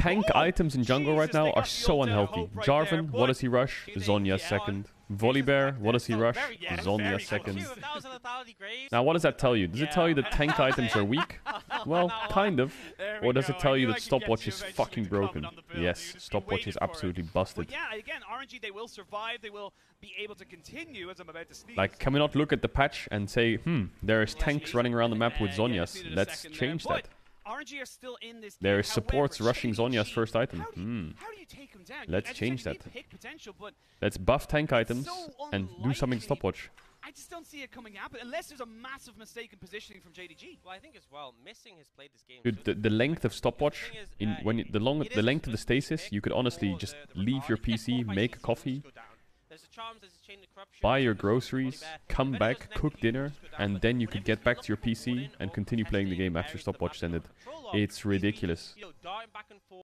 tank items in jungle right now are so unhealthy. Jarvan, what does he rush? Zhonya second. Volibear, what does he rush? Zhonya second. If that was a Lethality Graves, Now, what does that tell you? Does it tell you that tank items are weak? Well, kind of. Or does it tell you that I could get stopwatch is fucking broken? Yes, stopwatch is absolutely busted. yeah, again, RNG, they will survive. They will be able to continue, as I'm about to sneeze. Like, can we not look at the patch and say, hmm, there's tanks running around the map with Uh, Zhonyas. Let's change that. RNG are still in this There game. is supports However, rushing Zhonya's first item. How do, you, Hmm. how do you take him down? Let's As you said, change that. But Let's buff tank items so and do something unlikely. stopwatch. I just don't see it coming up unless there's a massive mistake in positioning from JDG. well, I think as well, Missing has played this game. Dude, the, the length of stopwatch thing is, in uh, when you, the long the length of the stasis, you could honestly just the- the leave your. PC, make season coffee, buy your groceries, come back, cook dinner, just go down. and then you could get back to your PC and continue playing the game after areas of the stopwatch ended. It's ridiculous.